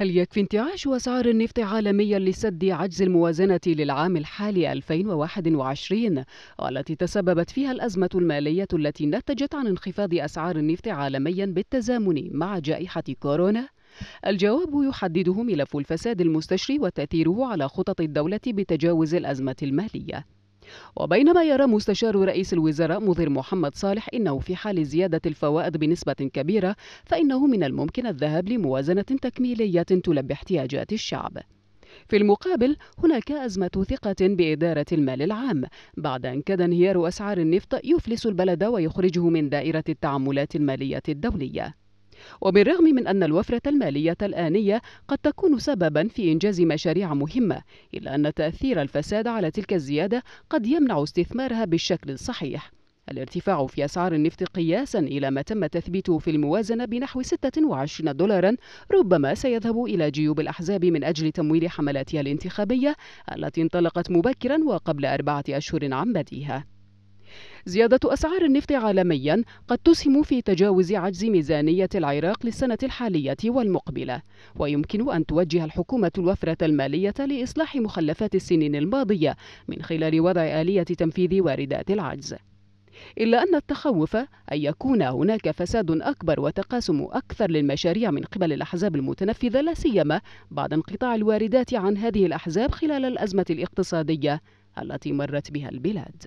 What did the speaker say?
هل يكفي انتعاش أسعار النفط عالميا لسد عجز الموازنة للعام الحالي 2021 والتي تسببت فيها الأزمة المالية التي نتجت عن انخفاض أسعار النفط عالميا بالتزامن مع جائحة كورونا؟ الجواب يحدده ملف الفساد المستشري وتأثيره على خطط الدولة بتجاوز الأزمة المالية وبينما يرى مستشار رئيس الوزراء مظهر محمد صالح إنه في حال زيادة الفوائد بنسبة كبيرة فإنه من الممكن الذهاب لموازنة تكميلية تلبي احتياجات الشعب. في المقابل هناك أزمة ثقة بإدارة المال العام. بعد أن كاد انهيار أسعار النفط يفلس البلد ويخرجه من دائرة التعاملات المالية الدولية. وبالرغم من أن الوفرة المالية الآنية قد تكون سببا في إنجاز مشاريع مهمة إلا أن تأثير الفساد على تلك الزيادة قد يمنع استثمارها بالشكل الصحيح. الارتفاع في أسعار النفط قياسا إلى ما تم تثبيته في الموازنة بنحو 26 دولارا ربما سيذهب إلى جيوب الأحزاب من أجل تمويل حملاتها الانتخابية التي انطلقت مبكرا وقبل أربعة أشهر عن بديها زيادة أسعار النفط عالميا قد تسهم في تجاوز عجز ميزانية العراق للسنة الحالية والمقبلة ويمكن أن توجه الحكومة الوفرة المالية لإصلاح مخلفات السنين الماضية من خلال وضع آلية تنفيذ واردات العجز. إلا أن التخوف أن يكون هناك فساد أكبر وتقاسم أكثر للمشاريع من قبل الأحزاب المتنفذة لا سيما بعد انقطاع الواردات عن هذه الأحزاب خلال الأزمة الاقتصادية التي مرت بها البلاد.